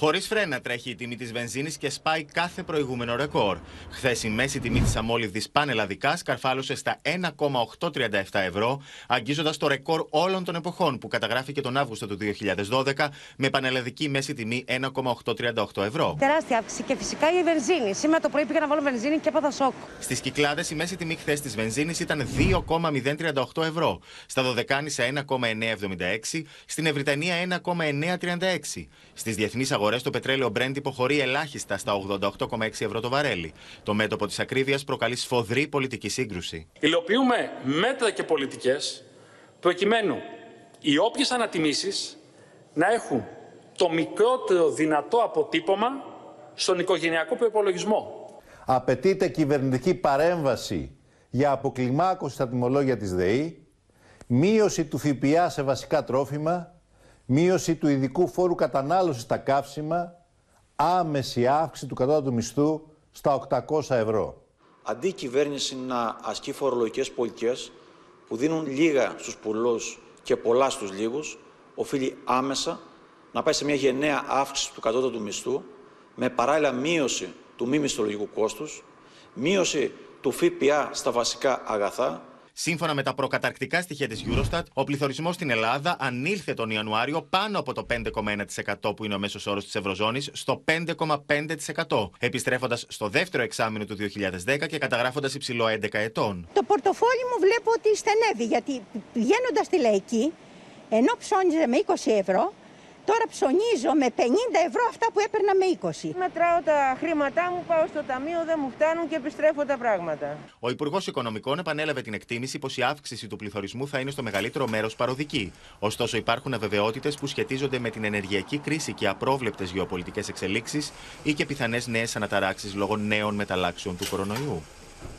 Χωρίς φρένα τρέχει η τιμή της βενζίνης και σπάει κάθε προηγούμενο ρεκόρ. Χθες η μέση τιμή της αμόλυβδης πανελλαδικά σκαρφάλωσε στα 1,837 ευρώ, αγγίζοντας το ρεκόρ όλων των εποχών που καταγράφηκε τον Αύγουστο του 2012 με πανελλαδική μέση τιμή 1,838 ευρώ. Τεράστια αύξηση και φυσικά η βενζίνη. Σήμερα το πρωί πήγα να βάλω βενζίνη και έπαθα σοκ. Στις Κυκλάδες η μέση τιμή χθες της βενζίνης ήταν 2,038 ευρώ. Στα Δωδεκάνησα 1,976, στην Ευρυτανία 1,936. Στις διεθνείς αγορές το πετρέλαιο Brent υποχωρεί ελάχιστα στα 88,6 ευρώ το βαρέλι. Το μέτωπο της ακρίβειας προκαλεί σφοδρή πολιτική σύγκρουση. Υλοποιούμε μέτρα και πολιτικές προκειμένου οι όποιες ανατιμήσεις να έχουν το μικρότερο δυνατό αποτύπωμα στον οικογενειακό προπολογισμό. Απαιτείται κυβερνητική παρέμβαση για αποκλιμάκωση στα τιμολόγια της ΔΕΗ, μείωση του ΦΠΑ σε βασικά τρόφιμα, μείωση του ειδικού φόρου κατανάλωσης στα καύσιμα, άμεση αύξηση του κατώτατου μισθού στα 800 ευρώ. Αντί η κυβέρνηση να ασκεί φορολογικές πολιτικές που δίνουν λίγα στους πολλούς και πολλά στους λίγους, οφείλει άμεσα να πάει σε μια γενναία αύξηση του κατώτατου μισθού με παράλληλα μείωση του μη μισθολογικού κόστους, μείωση του ΦΠΑ στα βασικά αγαθά, Σύμφωνα με τα προκαταρκτικά στοιχεία τη Eurostat, ο πληθωρισμό στην Ελλάδα ανήλθε τον Ιανουάριο πάνω από το 5,1% που είναι ο μέσο όρο τη Ευρωζώνη στο 5,5%, επιστρέφοντα στο δεύτερο εξάμεινο του 2010 και καταγράφοντα υψηλό 11 ετών. Το πορτοφόλι μου βλέπω ότι στενεύει γιατί πηγαίνοντα στη λαϊκή, ενώ ψώνιζε με 20 ευρώ, Τώρα ψωνίζω με 50 ευρώ αυτά που έπαιρνα με 20. Μετράω τα χρήματά μου, πάω στο ταμείο, δεν μου φτάνουν και επιστρέφω τα πράγματα. Ο Υπουργός Οικονομικών επανέλαβε την εκτίμηση πως η αύξηση του πληθωρισμού θα είναι στο μεγαλύτερο μέρος παροδική. Ωστόσο, υπάρχουν αβεβαιότητες που σχετίζονται με την ενεργειακή κρίση και απρόβλεπτες γεωπολιτικές εξελίξεις ή και πιθανές νέες αναταράξεις λόγω νέων μεταλλάξεων του κορονοϊού.